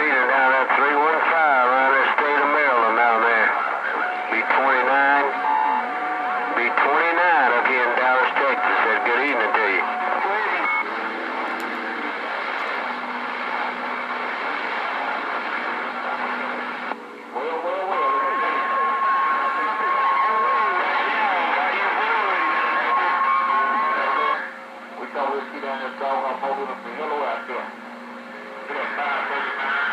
reading down at 315 around that state of Maryland down there. B-29. B-29 up here in Dallas, Texas. Said good evening to you. We saw whiskey down there, dog. I'm holding up the yellow out there. Get up, five,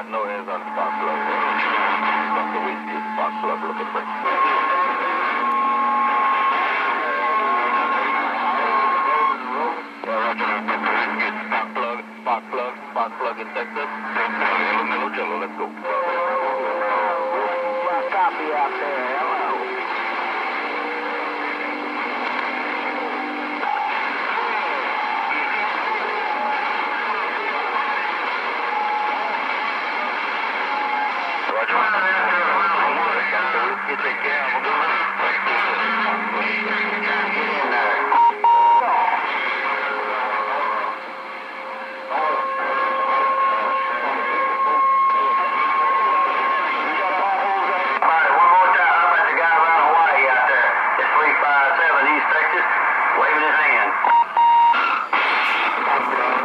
got no hands on Fox Love. Fuck the whiskey. Fox Love looking for. spark plug, spark plug, spark plug in Texas. Hello, Jello, let's go. Copy out there. It's a gamble.